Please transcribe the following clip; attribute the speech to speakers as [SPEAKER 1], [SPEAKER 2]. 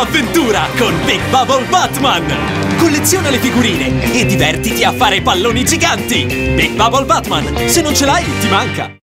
[SPEAKER 1] avventura con Big Bubble Batman! Colleziona le figurine e divertiti a fare palloni giganti! Big Bubble Batman, se non ce l'hai ti manca!